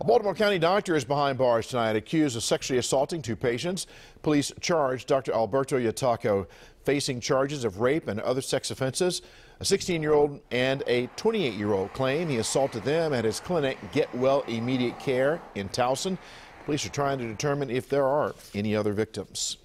A Baltimore County doctor is behind bars tonight, accused of sexually assaulting two patients. Police charged Dr. Alberto Yataco, facing charges of rape and other sex offenses. A 16-year-old and a 28-year-old claim he assaulted them at his clinic, Get Well Immediate Care in Towson. Police are trying to determine if there are any other victims.